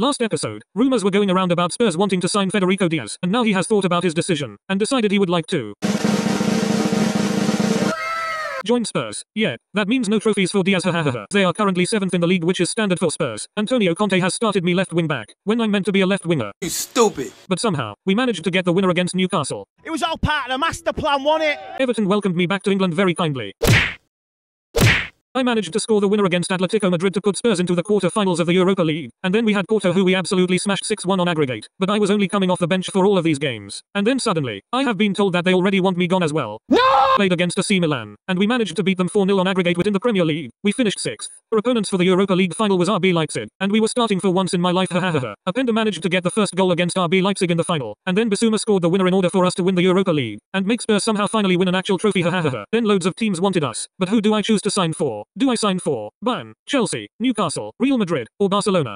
Last episode, rumors were going around about Spurs wanting to sign Federico Diaz, and now he has thought about his decision, and decided he would like to. Join Spurs. Yeah, that means no trophies for Diaz. Hahaha. They are currently seventh in the league, which is standard for Spurs. Antonio Conte has started me left wing back when I'm meant to be a left winger. You stupid. But somehow, we managed to get the winner against Newcastle. It was all part of the master plan, wasn't it? Everton welcomed me back to England very kindly. I managed to score the winner against Atletico Madrid to put Spurs into the quarter-finals of the Europa League, and then we had Porto who we absolutely smashed 6-1 on aggregate, but I was only coming off the bench for all of these games. And then suddenly, I have been told that they already want me gone as well. No! Played against AC Milan, and we managed to beat them 4-0 on aggregate within the Premier League. We finished 6th. Our opponents for the Europa League final was RB Leipzig, and we were starting for once in my life hahaha. Openda managed to get the first goal against RB Leipzig in the final, and then Bissouma scored the winner in order for us to win the Europa League, and make Spurs somehow finally win an actual trophy hahaha. Then loads of teams wanted us, but who do I choose to sign for? Do I sign for? Bayern, Chelsea, Newcastle, Real Madrid, or Barcelona?